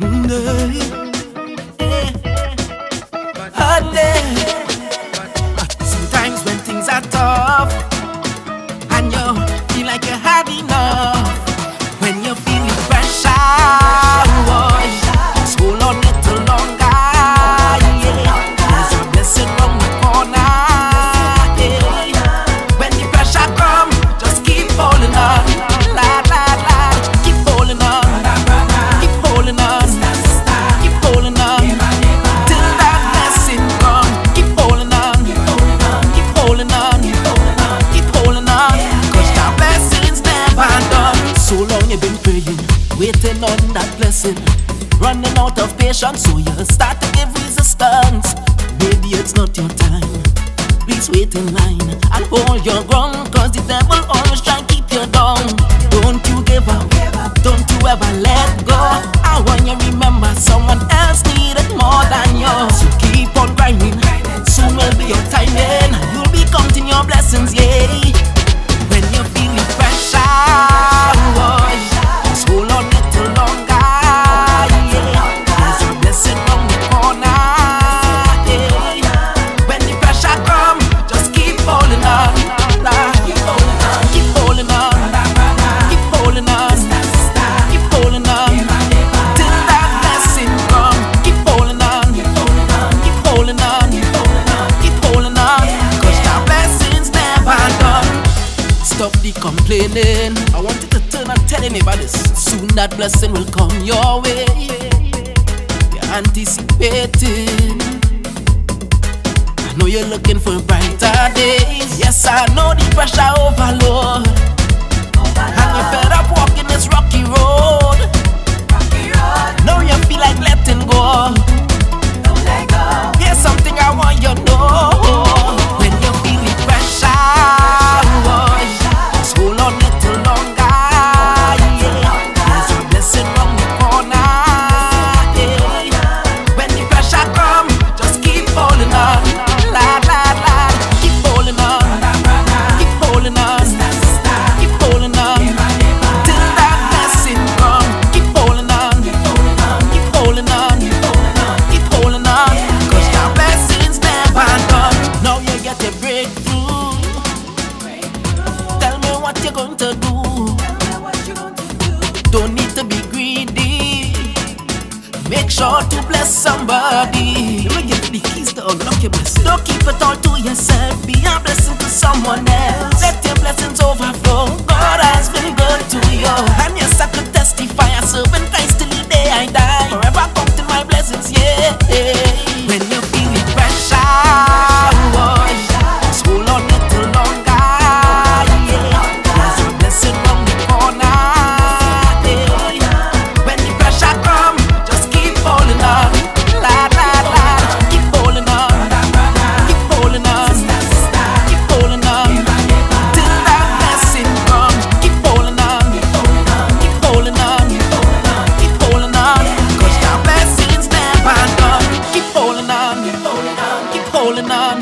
Mm-hmm. waiting on that blessing. Running out of patience, so you start to give resistance. Maybe it's not your time. Please wait in line and hold your ground. stop the complaining. I want you to turn and tell me about this. soon that blessing will come your way. You're anticipating. I know you're looking for brighter days. Yes, I know the pressure overload. overload. And you're fed up walking this rocky what you're going to do. Don't need to be greedy. Make sure to bless somebody. Let me get the keys to unlock your blessing. Don't keep it all to yourself. Be a blessing to someone else. Let your blessings overflow. God has been good to you. I'm your second testify. I serve Christ till the day I die. Forever counting my blessings, yeah.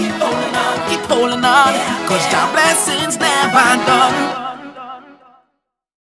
keep holding on, keep holding on, cause your blessings never done.